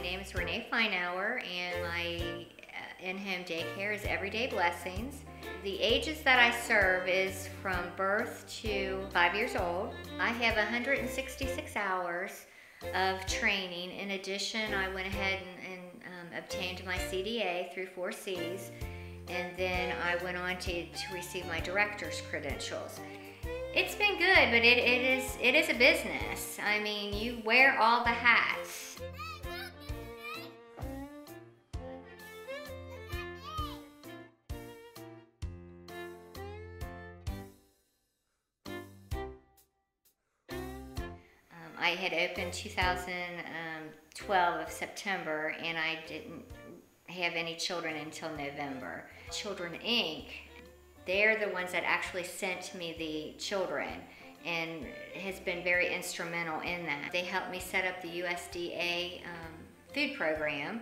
name is Rene Feinauer, and my uh, in-home daycare is Every Day Blessings. The ages that I serve is from birth to five years old. I have 166 hours of training. In addition, I went ahead and, and um, obtained my CDA through 4Cs, and then I went on to, to receive my director's credentials. It's been good, but it, it is it is a business. I mean, you wear all the hats. I had opened 2012 of September, and I didn't have any children until November. Children Inc. They're the ones that actually sent me the children and has been very instrumental in that. They helped me set up the USDA um, food program.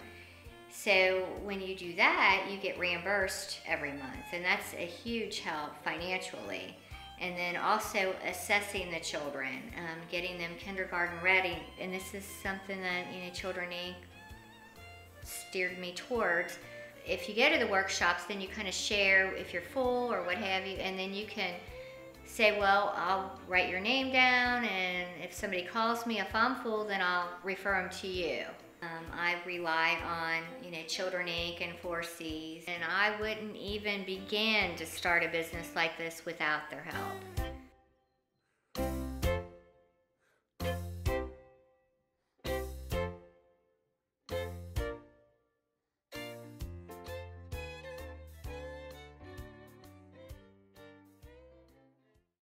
So when you do that, you get reimbursed every month, and that's a huge help financially. And then also assessing the children, um, getting them kindergarten ready, and this is something that you know Children Inc. steered me towards if you go to the workshops, then you kind of share if you're full or what have you, and then you can say, well, I'll write your name down, and if somebody calls me, if I'm full, then I'll refer them to you. Um, I rely on, you know, Children Inc. and 4Cs, and I wouldn't even begin to start a business like this without their help.